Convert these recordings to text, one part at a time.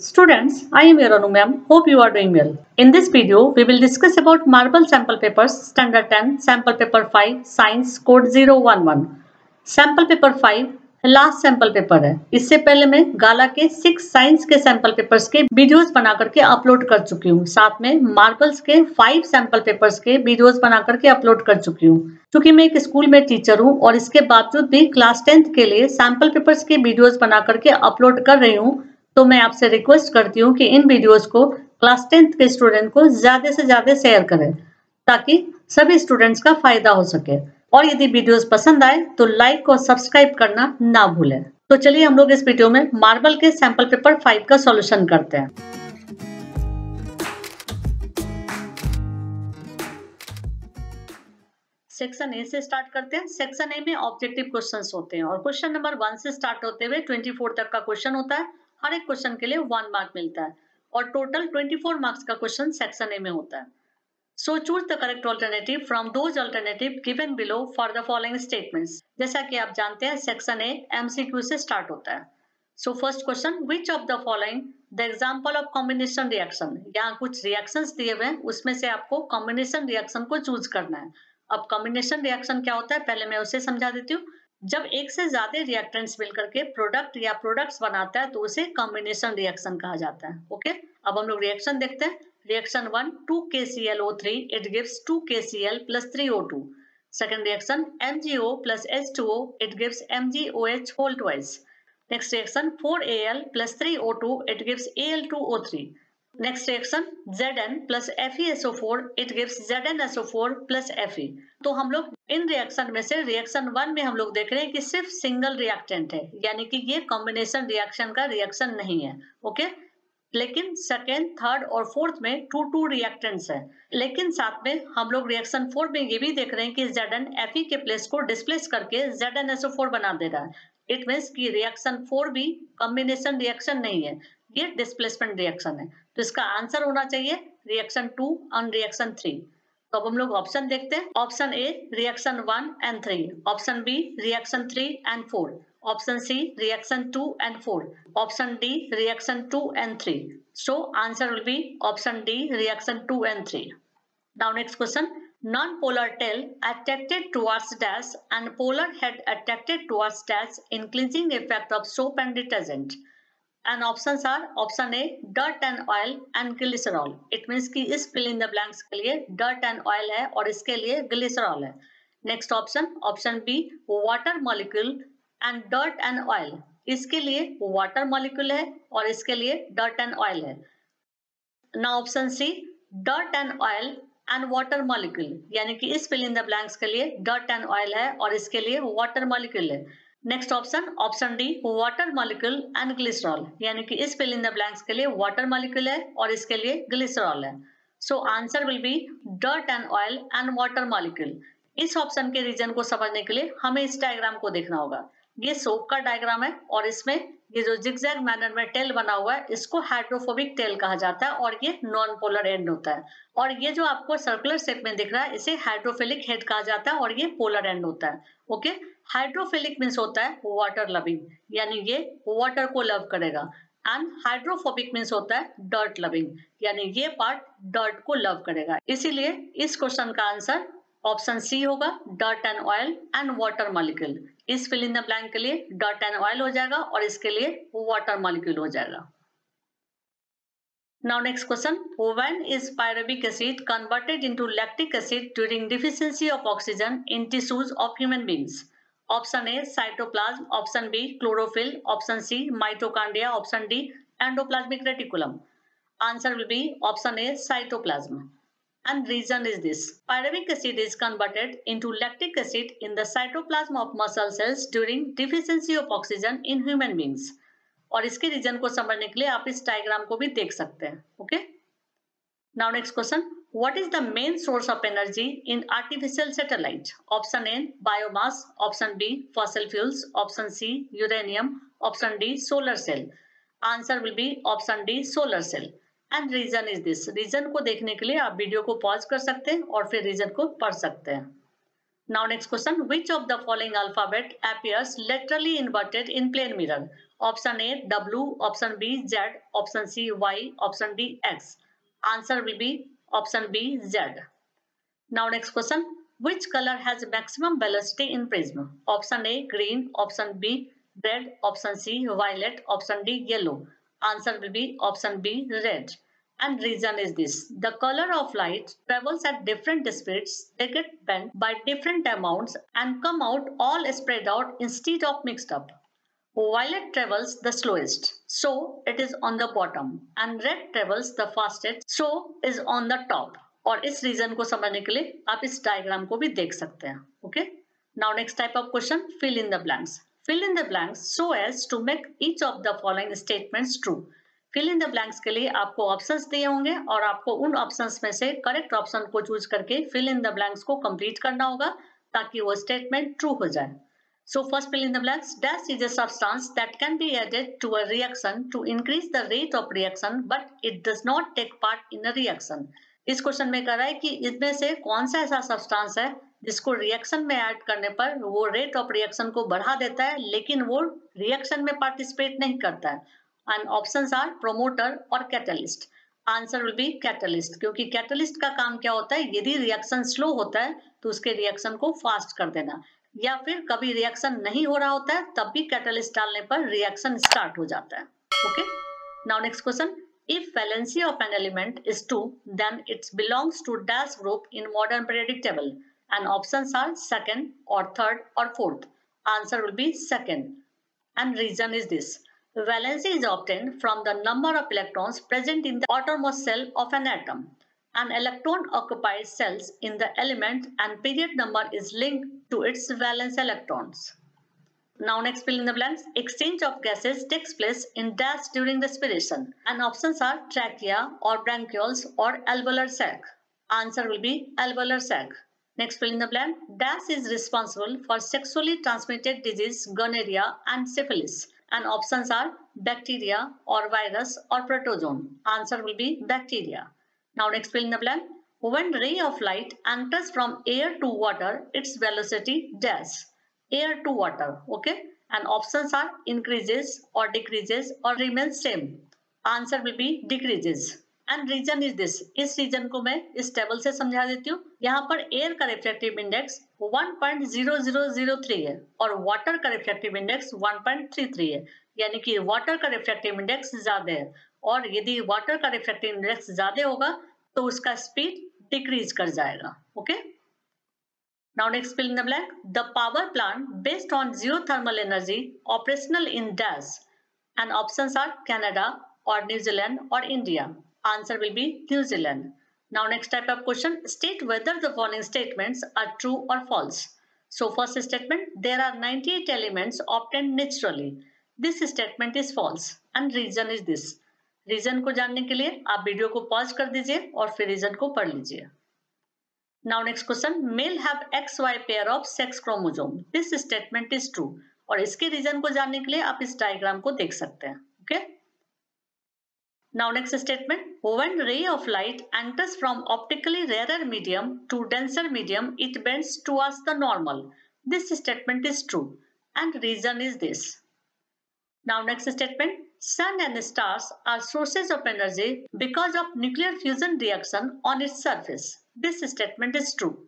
Students, I am your Anu ma'am. Hope you are doing well. In this video, we will discuss about marble sample papers, standard 10, sample paper 5, science code 011. Sample paper 5 last sample paper है इससे पहले मैं गाला के six science के sample papers के videos बना करके upload कर चुकी हूँ साथ में मार्बल्स के फाइव सैंपल पेपर्स के वीडियोस बना करके अपलोड कर चुकी हूँ क्योंकि मैं एक स्कूल में टीचर हूँ और इसके बावजूद भी क्लास टेंथ के लिए सैंपल पेपर्स के वीडियोस बना करके अपलोड कर रही हूँ तो मैं आपसे रिक्वेस्ट करती हूँ कि इन वीडियोस को क्लास टेंथ के स्टूडेंट को ज़्यादा से ज़्यादा शेयर करें, ताकि सभी स्टूडेंट्स का फ़ायदा हो सके। और यदि वीडियोस पसंद आए तो लाइक और सब्सक्राइब करना ना भूलें। तो चलिए हम लोग इस वीडियो में मार्बल के सैंपल पेपर फाइव का सॉल्यूशन करते हैं। सेक्शन ए से स्टार्ट करते हैं। सेक्शन ए में ऑब्जेक्टिव क्वेश्चंस होते हैं और क्वेश्चन नंबर वन से स्टार्ट होते हुए ट्वेंटी फोर तक का क्वेश्चन होता है। हर एक क्वेश्चन के लिए वन मार्क मिलता है। और टोटल ट्वेंटी फोर मार्क्स का क्वेश्चन सेक्शन ए में होता है। So choose the correct alternative from those alternative given below for the following statements जैसा कि आप जानते हैं सेक्शन ए एमसीक्यू से स्टार्ट होता है। So first question which of the following the example of combination reaction यहाँ कुछ रिएक्शन दिए हुए हैं, उसमें से आपको कॉम्बिनेशन रिएक्शन को चूज़ करना है। अब कॉम्बिनेशन रिएक्शन क्या होता है? पहले मैं उसे समझा देती हूँ। जब एक से ज़्यादा रिएक्टेंट्स मिलकर के प्रोडक्ट या प्रोडक्ट्स बनाता है तो उसे कॉम्बिनेशन रिएक्शन कहा जाता है। ओके अब हम लोग रिएक्शन देखते हैं। Reaction one two K C L O three it gives two K C L plus three O two second reaction M G O plus H two O it gives M G O H whole twice next reaction four A L plus three O two it gives A L two O three ZnSO4 plus Fe तो हम लोग इन reaction में से reaction one में हम लोग देख रहे हैं कि सिर्फ़ सिंगल रिएक्टेंट है, यानी कि ये कॉम्बिनेशन रिएक्शन का रिएक्शन नहीं है ओके? लेकिन सेकेंड थर्ड और फोर्थ में टू टू रिएक्टेंट्स है। लेकिन साथ में हम लोग रिएक्शन फोर में ये भी देख रहे हैं कि जेड एफ़ के प्लेस को डिस्प्लेस करके एस फोर बना दे रहा है। इट मीन्स की रिएक्शन फोर भी कॉम्बिनेशन रिएक्शन नहीं है। ये डिस्प्लेसमेंट रिएक्शन है। तो इसका आंसर होना चाहिए रिएक्शन टू और रिएक्शन थ्री तो अब हम लोग ऑप्शन देखते हैं। Option A reaction one and three option B reaction three and four option C reaction two and four option D reaction two and three so answer will be option D reaction two and three now next question non polar tail attracted towards dash and polar head attracted towards dash increasing effect of soap and detergent And options are option A, dirt and oil and glycerol. It means कि इस in the blanks के लिए dirt and oil है और इसके लिए glycerol है. Next option, option B, water molecule and dirt and oil इसके लिए वाटर मॉलिक्यूल है और इसके लिए डर्ट एंड ऑयल है ना option C dirt and oil and water molecule यानी कि इस फिल इन द ब्लैंक्स के लिए डर्ट एंड ऑयल है और इसके लिए वाटर मॉलिक्यूल है next option option D water molecule and glycerol यानी कि इस फिल इन द ब्लैंक्स के लिए वाटर मॉलिक्यूल है और इसके लिए ग्लिसरॉल है। So answer will be dirt and oil and water molecule इस ऑप्शन के रीजन को समझने के लिए हमें इस डायग्राम को देखना होगा। ये सोप का डायग्राम है और इसमें ये जो जिगजैग मैनर में टेल बना हुआ है, इसको हाइड्रोफोबिक टेल कहा जाता है और ये नॉन पोलर एंड होता है। और ये जो आपको सर्कुलर शेप में दिख रहा है, इसे हाइड्रोफिलिक हेड कहा जाता है और ये पोलर एंड होता है। ओके हाइड्रोफिलिक मीन्स होता है वाटर लविंग यानी ये वाटर को लव करेगा एंड हाइड्रोफोबिक मीन्स होता है डर्ट लविंग यानी ये पार्ट डर्ट को लव करेगा इसीलिए इस क्वेश्चन का आंसर ऑप्शन सी होगा dirt and oil and water molecule इस फिल इन द ब्लैंक के लिए डॉट एंड ऑयल हो जाएगा और इसके लिए वाटर मॉलिक्यूल हो जाएगा Now next question. When is pyruvic acid converted into lactic acid during deficiency of oxygen in tissues of human beings? Option A cytoplasm option B chlorophyll option C mitochondria option D endoplasmic reticulum answer will be option A cytoplasm and reason is this pyruvic acid is converted into lactic acid in the cytoplasm of muscle cells during deficiency of oxygen in human beings और इसके reason को समझने के लिए आप इस diagram को भी देख सकते हैं okay okay? Now next question what is the main source of energy in artificial satellite option a biomass option b fossil fuels option c uranium option d solar cell answer will be option d solar cell and reason is this reason को देखने के लिए आप video को pause कर सकते हैं और फिर रीजन को पढ़ सकते हैं Now next question, which of the following alphabet appears laterally inverted in plane mirror? Option A W, option B Z, option C Y, option D X. Answer will be option B Z. Now next question, which color has maximum velocity in prism? Option A green, option B red, option C violet, option D yellow. Answer will be option B red and reason is this. The color of light travels at different speeds, they get bent by different amounts and come out all spread out instead of mixed up. Violet travels the slowest, so it is on the bottom. And red travels the fastest, so is on the top. और इस reason को समझने के लिए आप इस diagram को भी देख सकते हैं okay now next type of question fill in the blanks fill in the blanks so as to make each of the following statements true fill in the blanks के लिए आपको ऑप्शंस दिए होंगे और आपको उन ऑप्शंस में से करेक्ट ऑप्शन को चूज़ करके फिल इन द ब्लैंक्स को कंप्लीट करना होगा ताकि वो स्टेटमेंट ट्रू हो जाए। so first fill in the blanks. Dash is a substance that can be added to a reaction to increase the rate of reaction, but it does not take part in a reaction. इस question में कह रहा है कि इसमें से कौन सा ऐसा सब्सटेंस है जिसको रिएक्शन में ऐड करने पर वो रेट ऑफ़ रिएक्शन को बढ़ा देता है, लेकिन वो रिएक्शन में पार्टिसिपेट नहीं करता है। एंड ऑप्शन आर प्रोमोटर और catalyst answer will be catalyst क्योंकि कैटलिस्ट का काम क्या होता है? यदि रिएक्शन स्लो होता है तो उसके रिएक्शन को फास्ट कर देना। या फिर कभी रिएक्शन नहीं हो रहा होता है तब भी कैटलिस्ट डालने पर रिएक्शन स्टार्ट हो जाता है okay now next question if valency of an element is 2 then it belongs to dash group in modern periodic table and options are second or third or fourth answer will be second and reason is this Valency is obtained from the number of electrons present in the outermost cell of an atom. An electron occupies cells in the element and period number is linked to its valence electrons. Now next fill in the blanks. Exchange of gases takes place in dash during respiration and options are trachea or bronchioles or alveolar sac. Answer will be alveolar sac. Next fill in the blank. Dash is responsible for sexually transmitted disease, gonorrhea and syphilis and options are bacteria or virus or protozoan. Answer will be bacteria. Now next fill in the blank. When ray of light enters from air to water, its velocity dash. Air to water. Okay. And options are increases or decreases or remains same. Answer will be decreases. And reason is this इस reason को मैं इस table से समझा देती हूँ यहाँ पर एयर का रिफ्लेक्टिव इंडेक्स 1.0003 है और वाटर का रिफ्लेक्टिव इंडेक्स 1.33 है यानी कि वाटर का रिफ्लेक्टिव इंडेक्स ज़्यादा है और यदि वाटर का रिफ्रेक्टिव इंडेक्स ज़्यादा होगा तो उसका स्पीड डिक्रीज कर जाएगा okay now next fill in the blank the power plant based on geothermal energy operational in dash and option are Canada और न्यूजीलैंड और India answer will be New Zealand now next type of question state whether the following statements are true और false so first statement there are ninety eight element obtain naturally this statement is false and reason is this reason को जानने के लिए आप video को pause कर दीजिए और फिर रीजन को पढ़ लीजिए now next question male have X Y pair of sex chromosome this statement is true और इसके रीजन को जानने के लिए आप इस डायग्राम को देख सकते हैं okay? Now next statement. When ray of light enters from optically rarer medium to denser medium, it bends towards the normal. This statement is true and reason is this. Now next statement. Sun and stars are sources of energy because of nuclear fusion reaction on its surface. This statement is true.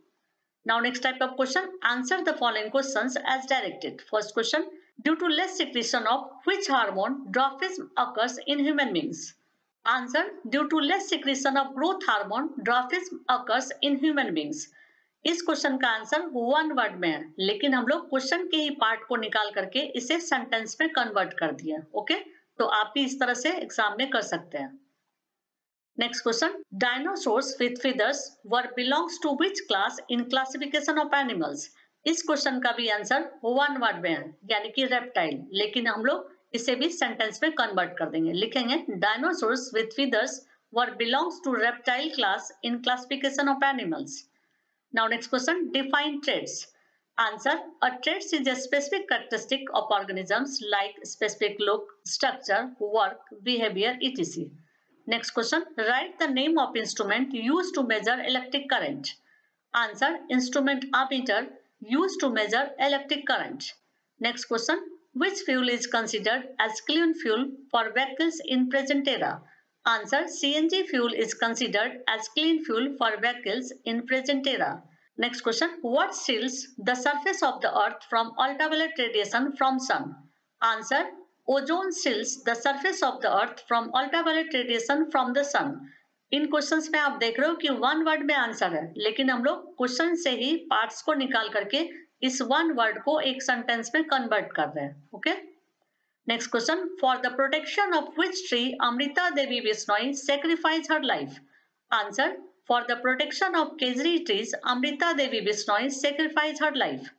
Now next type of question. Answer the following questions as directed. First question. Due to less secretion of which hormone dwarfism occurs in human beings? Answer due to less secretion of growth hormone dwarfism occurs in human beings. इस question का answer one word में है लेकिन हम लोग question के ही part को निकाल करके इसे सेंटेंस में कन्वर्ट कर दिए ओके तो आप भी इस तरह से एग्ज़ाम में कर सकते हैं। Next question dinosaurs with feathers were belongs to which class in classification of animals इस क्वेश्चन का भी आंसर वन वर्ड में यानी कि रेप्टाइल लेकिन हम लोग इसे भी सेंटेंस में कन्वर्ट कर देंगे। लिखेंगे dinosaurs with feathers were belongs to reptile class in classification of animals now next question define traits Answer A trait is a specific characteristic of organisms like specific look, structure, work, behavior, etc. Next question Write the name of instrument used to measure electric current. Answer Instrument ammeter used to measure electric current. Next question, which fuel is considered as clean fuel for vehicles in present era? Answer, CNG fuel is considered as clean fuel for vehicles in present era. Next question what seals the surface of the earth from ultraviolet radiation from sun answer ozone seals the surface of the earth from ultraviolet radiation from the sun in questions में आप देख रहे हो कि one word में answer है। लेकिन हम लोग क्वेश्चन से ही पार्ट्स को निकाल करके इस वन वर्ड को एक सेंटेंस में कन्वर्ट कर रहे हैं। Okay next question for the protection of which tree Amrita Devi Bishnoi sacrifice her life answer For the protection of Kesari trees, Amrita Devi Bisnoi sacrificed her life.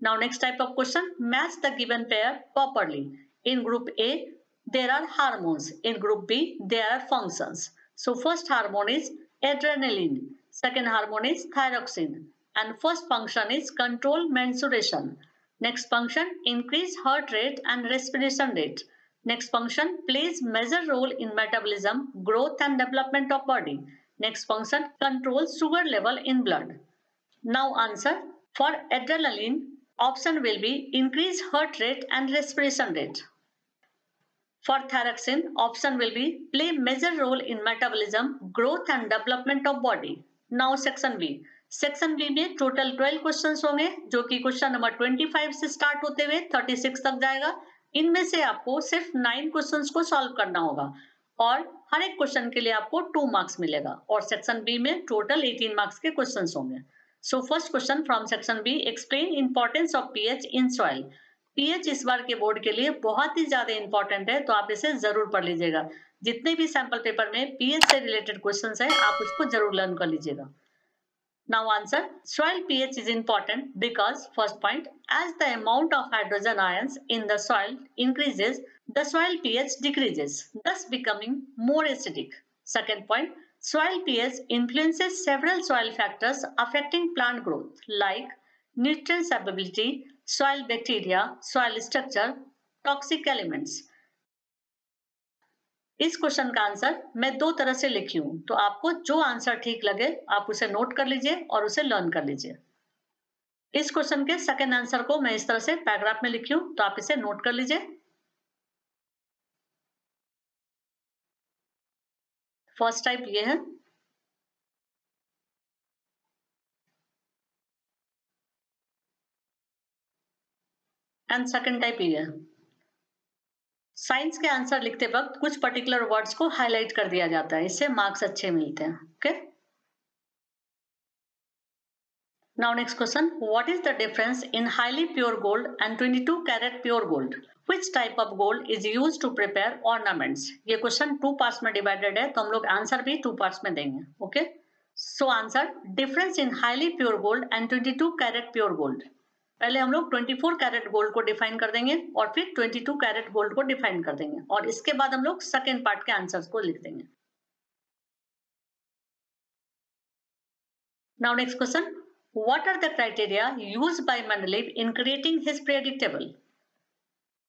Now next type of question, match the given pair properly. In group A, there are hormones. In group B, there are functions. So first hormone is adrenaline. Second hormone is thyroxine. And first function is control mensuration. Next function, increase heart rate and respiration rate. Next function plays major role in metabolism, growth and development of body. Next function controls sugar level in blood. Now answer for adrenaline option will be increase heart rate and respiration rate. For thyroxine option will be play major role in metabolism, growth and development of body. Now section B section B में total twelve question होंगे जो कि question number twenty five से start होते हुए thirty six तक जाएगा इनमें से आपको सिर्फ़ नाइन क्वेश्चन को सॉल्व करना होगा और हर एक क्वेश्चन के लिए आपको टू मार्क्स मिलेगा। और सेक्शन बी में टोटल एटीन मार्क्स के क्वेश्चन होंगे। So first question from section B explain importance of pH in soil pH इस बार के बोर्ड के लिए बहुत ही ज़्यादा इंपॉर्टेंट है तो आप इसे ज़रूर पढ़ लीजिएगा। जितने भी सैंपल पेपर में पीएच से रिलेटेड क्वेश्चन है आप उसको ज़रूर लर्न कर लीजिएगा। Now answer, soil pH is important because first point, as the amount of hydrogen ions in the soil increases, the soil pH decreases, thus becoming more acidic. Second point, soil pH influences several soil factors affecting plant growth like nutrient solubility, soil bacteria, soil structure, toxic elements. इस question का answer मैं दो तरह से लिखी हूँ तो आपको जो आंसर ठीक लगे आप उसे नोट कर लीजिए और उसे लर्न कर लीजिए इस क्वेश्चन के सेकेंड आंसर को मैं इस तरह से पैराग्राफ में लिखी हूँ तो आप इसे नोट कर लीजिए फ़र्स्ट टाइप ये है। एंड सेकेंड टाइप ये है। साइंस के आंसर लिखते वक्त कुछ पर्टिकुलर वर्ड्स को हाईलाइट कर दिया जाता है। इससे मार्क्स अच्छे मिलते हैं okay Now next question, what is the difference in highly pure gold and 22 carat pure gold? Which type of gold is used to prepare ornaments? ये क्वेश्चन टू पार्ट्स में डिवाइडेड है तो हम लोग आंसर भी टू पार्ट्स में देंगे okay so answer difference in highly pure gold and 22 carat pure gold पहले हम लोग 24 कैरेट गोल्ड को डिफाइन कर देंगे और फिर 22 कैरेट गोल्ड को डिफाइन कर देंगे और इसके बाद हम लोग सेकेंड पार्ट के आंसर्स को लिख देंगे। Now next question, what are the criteria used by Mendeleev in creating his periodic table?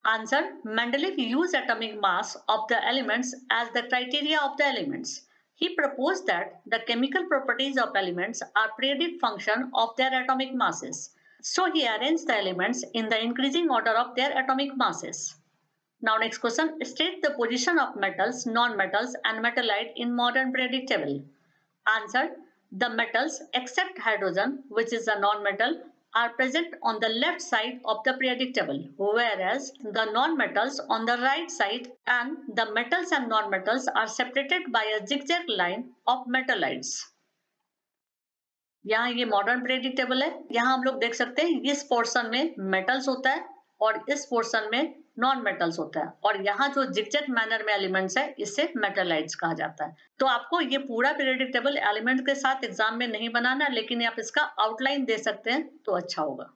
Answer, Mendeleev used atomic mass of the elements as the criteria of the elements. He proposed that the chemical properties of elements are periodic function of their atomic masses. So he arranged the elements in the increasing order of their atomic masses. Now next question, state the position of metals, non-metals and metallite in modern periodic table. Answer, the metals except hydrogen, which is a non-metal, are present on the left side of the periodic table, whereas the non-metals on the right side and the metals and non-metals are separated by a zigzag line of metallites. यहाँ ये modern periodic table है यहाँ हम लोग देख सकते हैं इस पोर्शन में मेटल्स होता है और इस पोर्शन में नॉन मेटल्स होता है। और यहाँ जो जिगजेक मैनर में एलिमेंट्स है इसे मेटलाइट्स कहा जाता है। तो आपको ये पूरा पीरियडिक टेबल एलिमेंट के साथ एग्ज़ाम में नहीं बनाना लेकिन आप इसका आउटलाइन दे सकते हैं तो अच्छा होगा।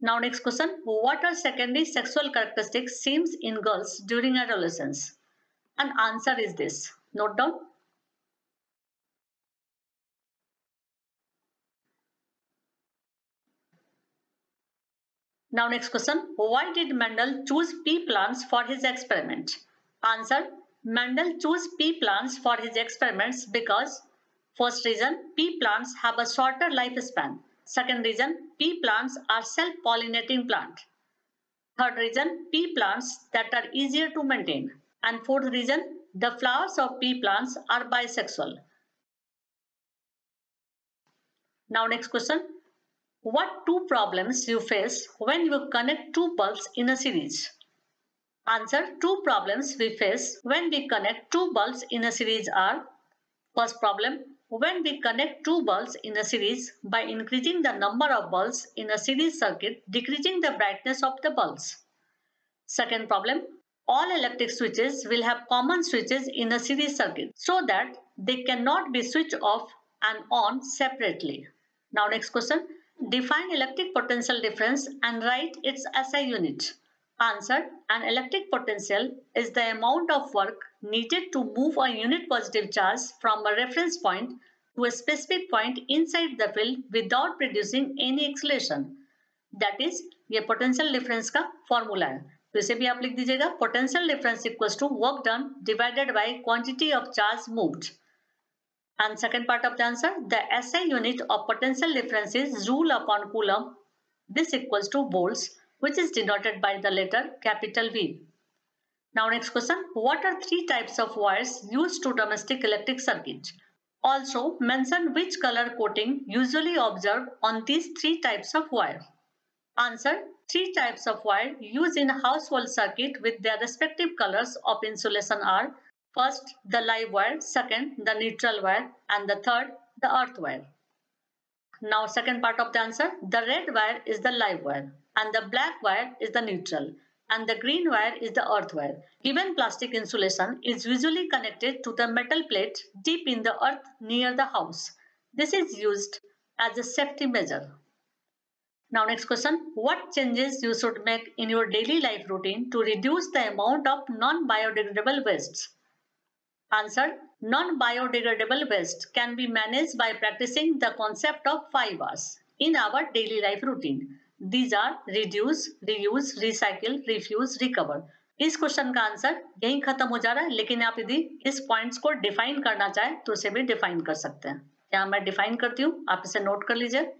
Now next question what are secondary sexual characteristics seems in girls during adolescence and answer is this note down Now next question. Why did Mendel choose pea plants for his experiment? Answer. Mendel chose pea plants for his experiments because first reason pea plants have a shorter lifespan. Second reason, pea plants are self-pollinating plant. Third reason, pea plants that are easier to maintain. And fourth reason, the flowers of pea plants are bisexual. Now next question. What two problems you face when you connect two bulbs in a series? Answer. Two problems we face when we connect two bulbs in a series are First problem. When we connect two bulbs in a series by increasing the number of bulbs in a series circuit, decreasing the brightness of the bulbs. Second problem. All electric switches will have common switches in a series circuit so that they cannot be switched off and on separately. Now next question. Define electric potential difference and write its SI unit. Answer. An electric potential is the amount of work needed to move a unit positive charge from a reference point to a specific point inside the field without producing any acceleration. That is, ये potential difference का formula है तो इसे भी आप लिख दीजिएगा potential difference equals to work done divided by quantity of charge moved. And second part of the answer, the SI unit of potential difference is joule upon coulomb. This equals to volts, which is denoted by the letter capital V. Now next question, what are three types of wires used to domestic electric circuit? Also mention which color coating usually observed on these three types of wire. Answer, three types of wire used in household circuit with their respective colors of insulation are First, the live wire. Second, the neutral wire. And the third, the earth wire. Now, second part of the answer. The red wire is the live wire. And the black wire is the neutral. And the green wire is the earth wire. Given plastic insulation is usually connected to the metal plate deep in the earth near the house. This is used as a safety measure. Now next question, what changes you should make in your daily life routine to reduce the amount of non-biodegradable wastes? Answer. Non-biodegradable waste can be managed by practicing the concept of 5 R's in our daily life routine. These are reduce, reuse, recycle, refuse, recover. इस question का answer यही खत्म हो जा रहा है लेकिन आप यदि इस पॉइंट्स को डिफाइन करना चाहे तो उसे भी डिफाइन कर सकते हैं यहाँ मैं डिफाइन करती हूँ आप इसे नोट कर लीजिए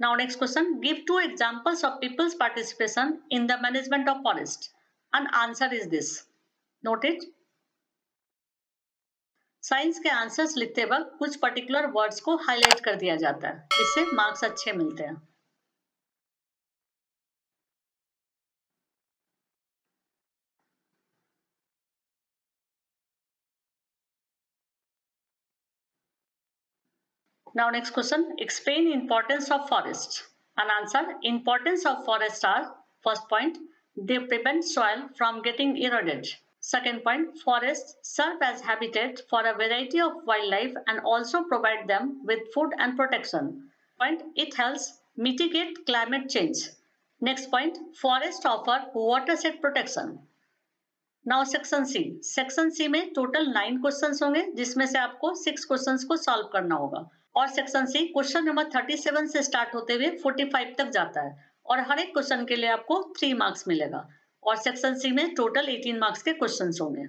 Now next question, give two examples of people's participation in the management of forest. And answer is this. Note it. Science के आंसर्स लिखते वक्त कुछ पर्टिकुलर वर्ड्स को हाईलाइट कर दिया जाता है इससे मार्क्स अच्छे मिलते हैं Now next question, explain importance of forest. An answer, importance of forests are, first point, they prevent soil from getting eroded. Second point, forests serve as habitat for a variety of wildlife and also provide them with food and protection. Point, it helps mitigate climate change. Next point, forests offer watershed protection. Now section C section C में total nine questions होंगे जिसमें से आपको six questions को solve करना होगा और section C question number thirty seven से स्टार्ट होते हुए फोर्टी फाइव तक जाता है। और हर एक क्वेश्चन के लिए आपको थ्री मार्क्स मिलेगा। और सेक्शन सी में टोटल एटीन मार्क्स के क्वेश्चन होंगे।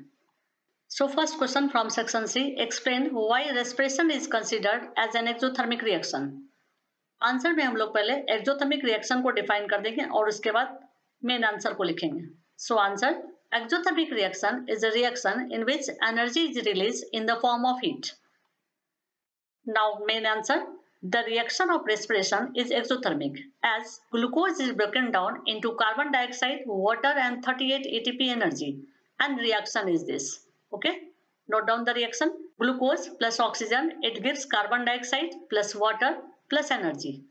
So first question from section C explain why respiration is considered as an exothermic reaction answer में हम लोग पहले एक्जोथर्मिक रिएक्शन को डिफाइन कर देंगे और उसके बाद मेन आंसर को लिखेंगे। So answer exothermic reaction is a reaction in which energy is release in the form of heat Now main answer. The reaction of respiration is exothermic as glucose is broken down into carbon dioxide, water and 38 ATP energy and reaction is this. Okay. Note down the reaction. Glucose plus oxygen, it gives carbon dioxide plus water plus energy.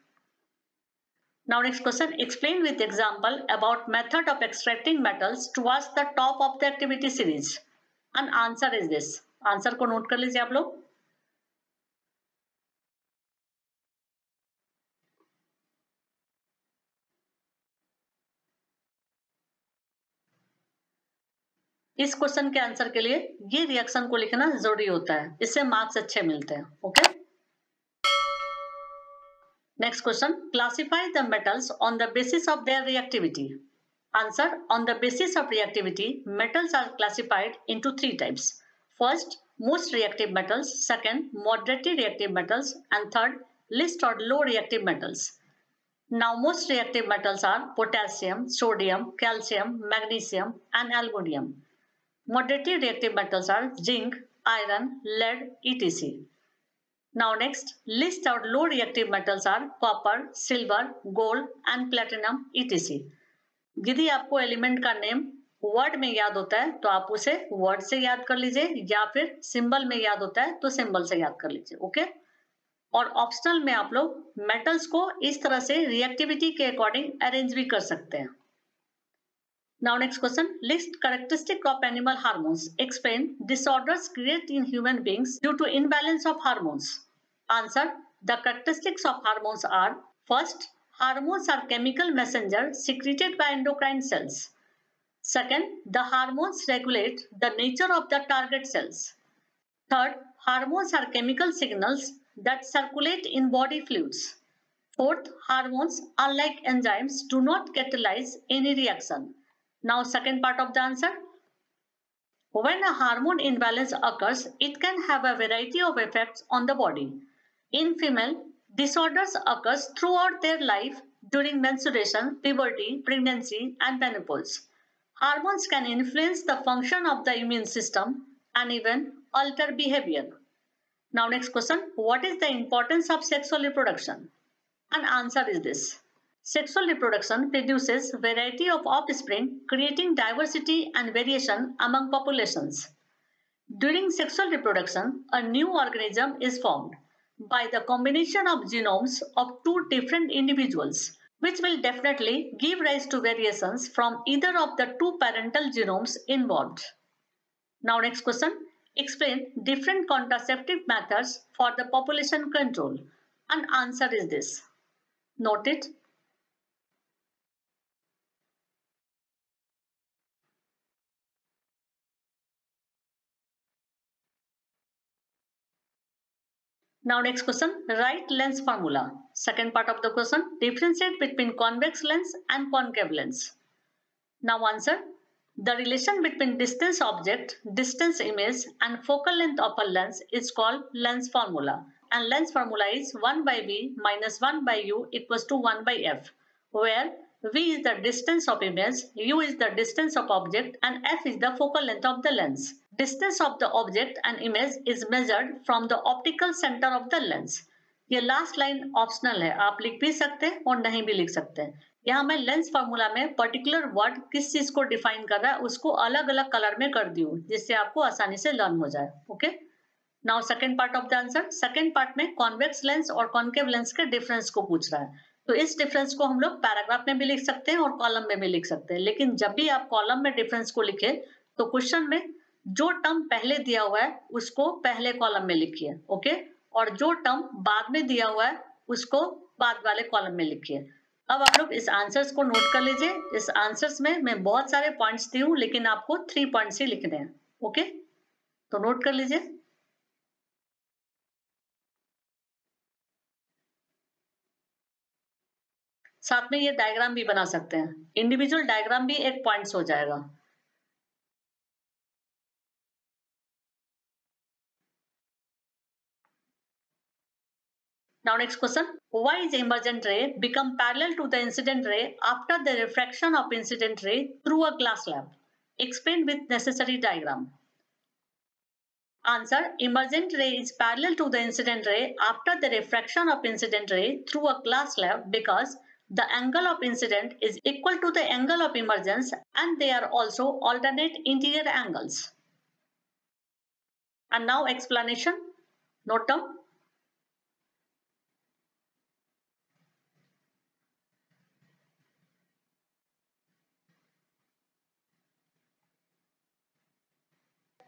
Now next question, explain with example about method of extracting metals towards the top of the activity series. And answer is this. Answer को note कर लीजिए आप लोग इस question के answer के लिए ये रिएक्शन को लिखना ज़रूरी होता है। इससे मार्क्स अच्छे मिलते हैं okay next question classify the metals on the basis of their reactivity answer on the basis of reactivity metals are classified into three types first most reactive metals second moderately reactive metals and third least और low reactive metals now most reactive metals are potassium sodium calcium magnesium and aluminium Moderately reactive metals are zinc, iron, lead, etc. Now next, list out low reactive metals are copper, silver, gold and platinum etc. यदि आपको element का name word में याद होता है तो आप उसे वर्ड से याद कर लीजिए या फिर सिंबल में याद होता है तो सिंबल से याद कर लीजिए ओके और ऑप्शनल में आप लोग मेटल्स को इस तरह से रिएक्टिविटी के अकॉर्डिंग अरेंज भी कर सकते हैं Now next question. List characteristic of animal hormones. Explain disorders created in human beings due to imbalance of hormones. Answer. The characteristics of hormones are First, hormones are chemical messengers secreted by endocrine cells. Second, the hormones regulate the nature of the target cells. Third, hormones are chemical signals that circulate in body fluids. Fourth, hormones, unlike enzymes, do not catalyze any reaction. Now second part of the answer. When a hormone imbalance occurs, it can have a variety of effects on the body. In female, disorders occurs throughout their life during menstruation, puberty, pregnancy and menopause. Hormones can influence the function of the immune system and even alter behavior. Now next question, what is the importance of sexual reproduction? And answer is this. Sexual reproduction produces variety of offspring, creating diversity and variation among populations. During sexual reproduction, a new organism is formed by the combination of genomes of two different individuals, which will definitely give rise to variations from either of the two parental genomes involved. Now next question, explain different contraceptive methods for the population control. And answer is this. Note it, Now next question, write lens formula. Second part of the question, differentiate between convex lens and concave lens. Now answer, the relation between distance object, distance image and focal length of a lens is called lens formula. And lens formula is 1 by v minus 1 by u equals to 1 by f, where v is the distance of image, u is the distance of object and f is the focal length of the lens. Distance of the object and image is measured from the optical center of the lens. ये last line optional है। आप लिख भी सकते हैं और नहीं भी लिख सकते हैं। यहाँ मैं लेंस फार्मूला में पर्टिकुलर वर्ड किस चीज़ को डिफाइन कर रहा है उसको अलग अलग कलर में कर दी जिससे आपको आसानी से लर्न हो जाए। Okay now second part of the answer second part में कॉन्वेक्स लेंस और कॉन्केव लेंस के डिफरेंस को पूछ रहा है। तो इस डिफरेंस को हम लोग पैराग्राफ में भी लिख सकते हैं और कॉलम में भी लिख सकते हैं। लेकिन जब भी आप कॉलम में डिफरेंस को लिखे तो क्वेश्चन में जो टर्म पहले दिया हुआ है, उसको पहले कॉलम में लिखिए ओके और जो टर्म बाद में दिया हुआ है, उसको बाद वाले कॉलम में लिखिए। अब आप लोग इस आंसर्स को नोट कर लीजिए। इस आंसर्स में मैं बहुत सारे पॉइंट्स दी हूँ, लेकिन आपको थ्री पॉइंट्स ही लिखने हैं ओके तो नोट कर लीजिए। साथ में ये डायग्राम भी बना सकते हैं इंडिविजुअल डायग्राम भी एक पॉइंट्स हो जाएगा Now next question. Why is emergent ray become parallel to the incident ray after the refraction of incident ray through a glass slab? Explain with necessary diagram. Answer. Emergent ray is parallel to the incident ray after the refraction of incident ray through a glass slab because the angle of incident is equal to the angle of emergence and they are also alternate interior angles. And now explanation. Note down.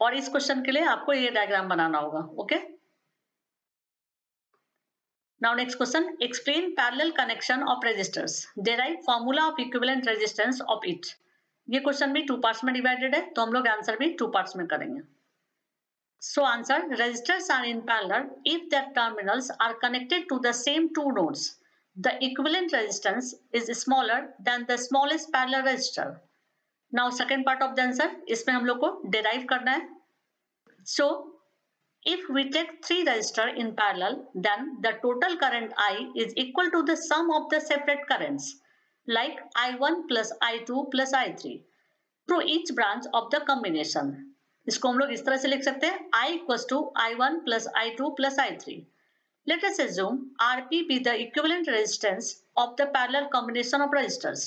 और इस question के लिए आपको ये diagram बनाना होगा okay Now, next question. Explain parallel connection of resistors. Derive formula of equivalent resistance of it. ये question भी टू पार्ट्स में डिवाइडेड है तो हम लोग आंसर भी टू पार्ट्स में करेंगे so answer resistors are in parallel if that terminals are connected to the same two nodes the equivalent resistance is smaller than the smallest parallel resistor now second part of the answer इसमें हम लोग को derive करना है सो if we take three resistor in parallel, then the total current I is equal to the sum of the separate currents like I1 plus I2 plus I3 through each branch of the combination. इसको हम लोग इस तरह से लिख सकते हैं I equals to I1 plus I2 plus I3. Let us assume Rp be the equivalent resistance of the parallel combination of resistors.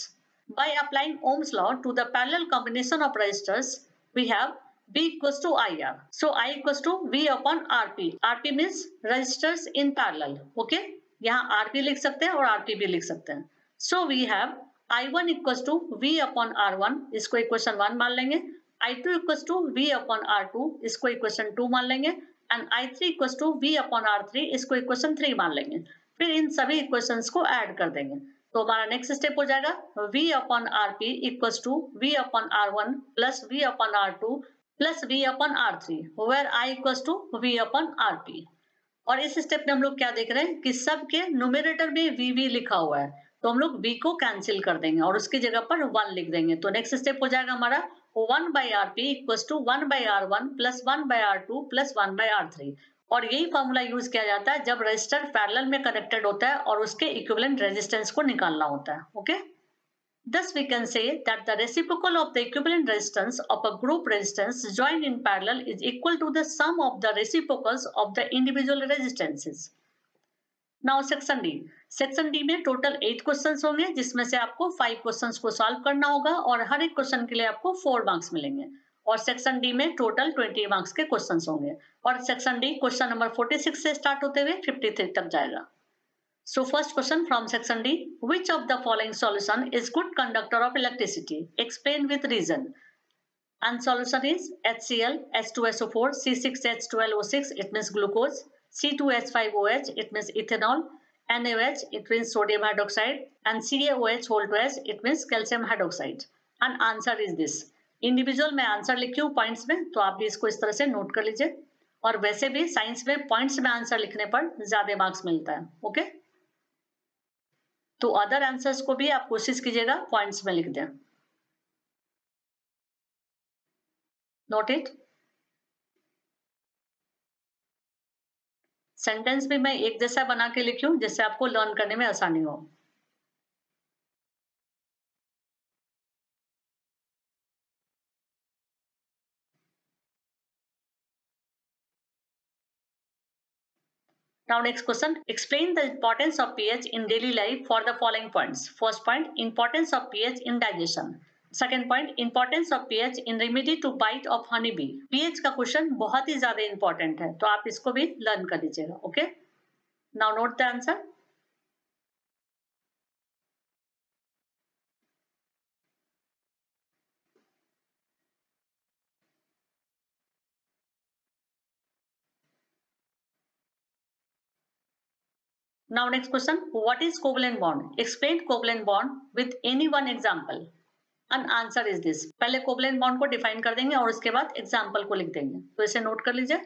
By applying Ohm's law to the parallel combination of resistors, we have b equals to ir so, i equals to v upon rp rp means resistors in parallel. Okay? यहाँ RP लिख सकते हैं और RP भी लिख सकते हैं. So we have I1 one equal to V upon R इसको इक्वेशन वन मान लेंगे. I2 two equal to V upon R इसको इक्वेशन टू मान लेंगे. And I3 three equal to V upon R इसको इक्वेशन थ्री मान लेंगे. फिर इन सभी इक्वेशंस को ऐड कर देंगे. तो हमारा नेक्स्ट स्टेप हो जाएगा. V upon R P equal to V upon R one plus V upon R two upon R2 plus V upon R3 where I equals to V upon RP और इस step में हम लोग क्या देख रहे हैं कि सबके न्यूमरेटर में वी वी लिखा हुआ है तो हम लोग v को कैंसिल कर देंगे और उसकी जगह पर वन लिख देंगे। तो नेक्स्ट स्टेप हो जाएगा हमारा one by R P equal to one by R one plus one by R two plus one by R three और यही फॉर्मूला यूज़ किया जाता है जब रजिस्टर पैरेलल में कनेक्टेड होता है और उसके इक्विवेलेंट रेजिस्टेंस को निकालना होता है okay Thus, we can say that the reciprocal of the equivalent resistance of a group resistance joined in parallel is equal to the sum of the reciprocals of the individual resistances. Now, section D. Section D में total eight question होंगे जिसमें से आपको five question को solve करना होगा और हर एक क्वेश्चन के लिए आपको फोर मार्क्स मिलेंगे और सेक्शन डी में टोटल ट्वेंटी मार्क्स के क्वेश्चन होंगे और section D question number forty six से स्टार्ट होते हुए फिफ्टी थ्री तक जाएगा So first question from section D. Which of the following solution is good conductor of electricity? Explain with reason. And solution is HCl, H2SO4, C6H12O6, it means glucose, C2H5OH, it means ethanol, NaOH, it means sodium hydroxide, and CaOH whole to H, it means calcium hydroxide. And answer is this. Individual मैं answer लिखी हूँ points में तो आप भी इसको इस तरह से नोट कर लीजिए और वैसे भी साइंस में पॉइंट्स में आंसर लिखने पर ज़्यादा मार्क्स मिलता है ओके तो अदर आंसर्स को भी आप कोशिश कीजिएगा पॉइंट्स में लिख दें। नोट इट सेंटेंस भी मैं एक जैसा बना के लिखी, जिससे आपको लर्न करने में आसानी हो। Now next question, explain the importance of pH in daily life for the following points. First point, importance of pH in digestion. Second point importance of pH in remedy to bite of honey bee pH का question बहुत ही ज़्यादा important है तो आप इसको भी learn कर लीजिएगा okay now note the answer Now next question, what is covalent bond? Explain covalent bond with any one example. An answer is this पहले कोवलेंट बॉन्ड को डिफाइन कर देंगे और उसके बाद एग्ज़ाम्पल को लिख देंगे। तो इसे नोट कर लीजिए।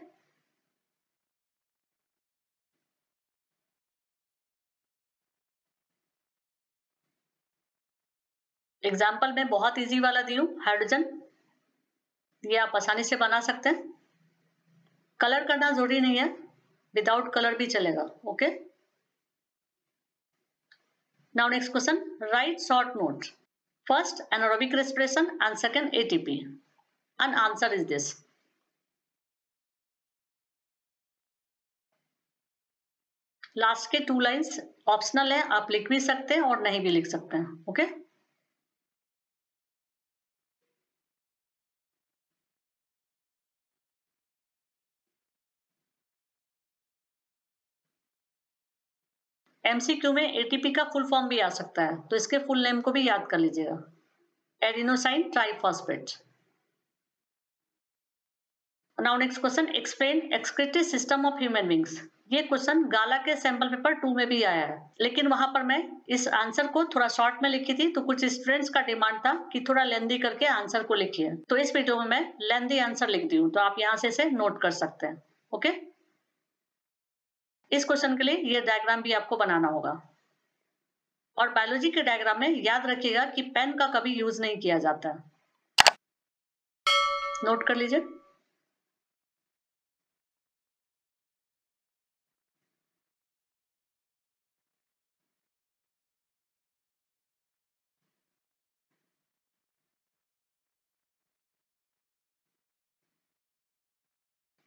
एग्ज़ाम्पल में बहुत इजी वाला दी हूँ। हाइड्रोजन ये आप आसानी से बना सकते हैं। कलर करना ज़रूरी नहीं है। विदाउट कलर भी चलेगा okay now next question, write short note. First, anaerobic respiration and second, ATP. And answer is this. Last के टू लाइंस ऑप्शनल है आप लिख भी सकते हैं और नहीं भी लिख सकते हैं ओके एमसीक्यू में एटीपी का फुल फॉर्म भी आ सकता है तो इसके फुल नेम को भी याद कर लीजिएगा। Adenosine triphosphate now next question explain excretory system of human beings ये क्वेश्चन गाला के सैंपल पेपर टू में भी आया है, लेकिन वहाँ पर मैं इस आंसर को थोड़ा शॉर्ट में लिखी थी तो कुछ स्टूडेंट्स का डिमांड था कि थोड़ा लेंदी करके आंसर को लिखिए। तो इस वीडियो में मैं लेंदी आंसर लिख दी हूँ तो आप यहाँ से इसे नोट कर सकते हैं ओके इस क्वेश्चन के लिए ये डायग्राम भी आपको बनाना होगा और बायोलॉजी के डायग्राम में याद रखिएगा कि पेन का कभी यूज़ नहीं किया जाता नोट कर लीजिए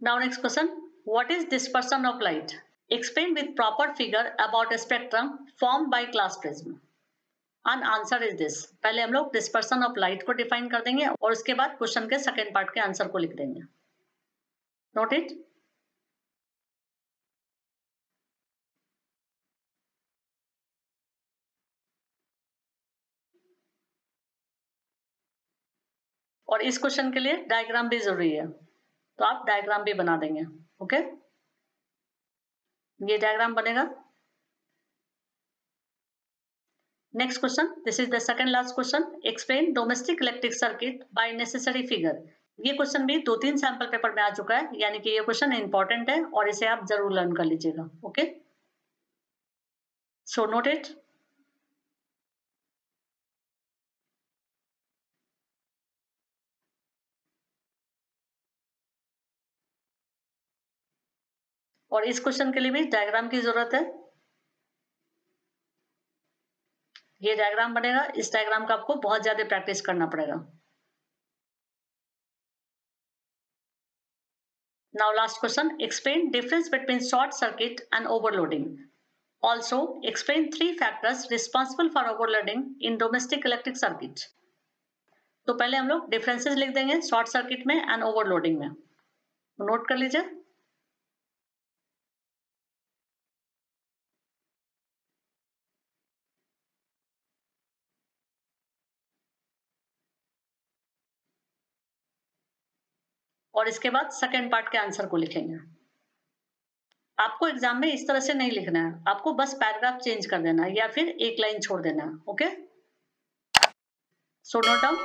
Now next question. What is dispersion of light? Explain with proper figure about a spectrum formed by glass prism. An answer is this. पहले हम लोग dispersion of light को define कर देंगे और उसके बाद क्वेश्चन के second part के आंसर को लिख देंगे Note it. और इस क्वेश्चन के लिए डायग्राम भी ज़रूरी है तो आप डायग्राम भी बना देंगे ओके ये डायग्राम बनेगा। Next question this is the second last question explain domestic electric circuit by necessary figure ये क्वेश्चन भी दो तीन सैंपल पेपर में आ चुका है, यानी कि ये क्वेश्चन इंपॉर्टेंट है और इसे आप ज़रूर लर्न कर लीजिएगा ओके सो नोट इट और इस क्वेश्चन के लिए भी डायग्राम की ज़रूरत है। ये डायग्राम बनेगा, इस डायग्राम का आपको बहुत ज़्यादा प्रैक्टिस करना पड़ेगा। Now last question explain difference between short circuit and overloading also explain three factors responsible for overloading in domestic electric circuit तो पहले हम लोग डिफरेंसेस लिख देंगे शॉर्ट सर्किट में एंड ओवरलोडिंग में। नोट कर लीजिए। और इसके बाद सेकेंड पार्ट के आंसर को लिखेंगे। आपको एग्ज़ाम में इस तरह से नहीं लिखना है। आपको बस पैराग्राफ चेंज कर देना है या फिर एक लाइन छोड़ देना है ओके सो नोट डाउन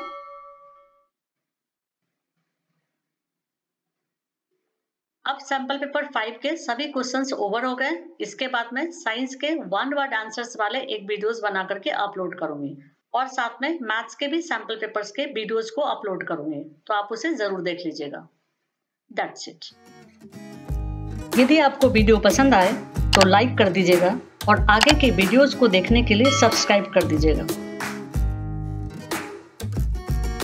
अब सैंपल पेपर फाइव के सभी क्वेश्चंस ओवर हो गए। इसके बाद में साइंस के वन वर्ड आंसर्स वाले एक वीडियोस बना करके अपलोड करूँगी। और साथ में मैथ्स के भी सैंपल पेपर्स के वीडियोस को अपलोड करूँगी। तो आप उसे ज़रूर देख लीजिएगा। दैट्स इट यदि आपको वीडियो पसंद आए तो लाइक कर दीजिएगा और आगे के वीडियोस को देखने के लिए सब्सक्राइब कर दीजिएगा।